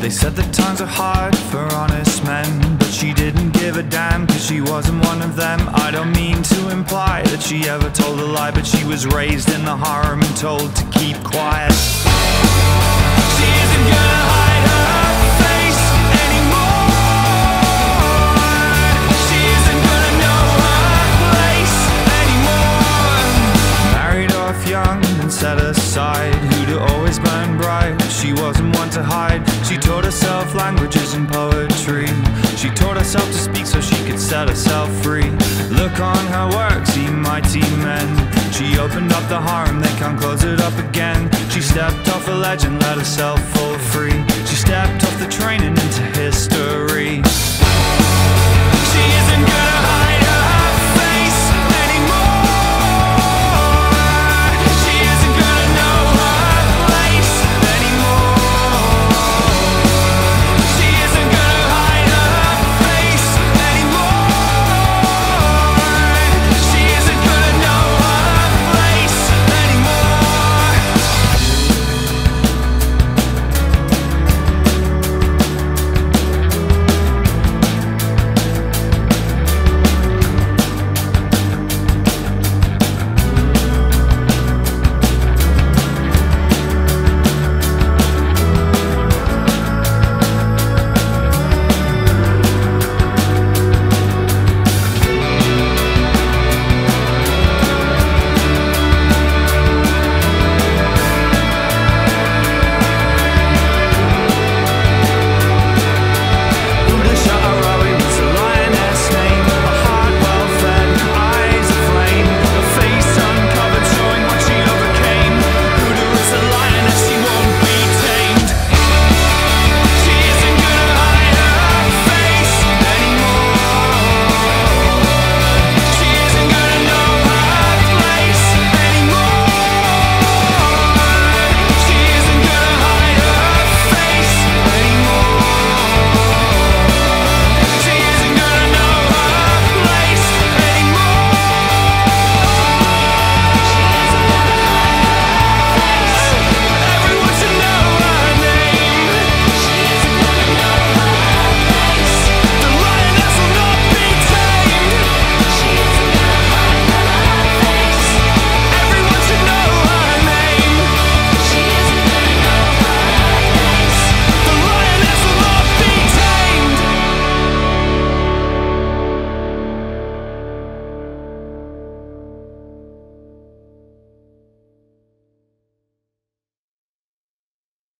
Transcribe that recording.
They said that times are hard for honest men, but she didn't give a damn cause she wasn't one of them. I don't mean to imply that she ever told a lie, but she was raised in the harem and told to keep quiet. She taught herself languages and poetry. She taught herself to speak so she could set herself free. Look on her work, see mighty men. She opened up the harem, they can't close it up again. She stepped off a ledge and let herself fall free. She stepped off the train and into history.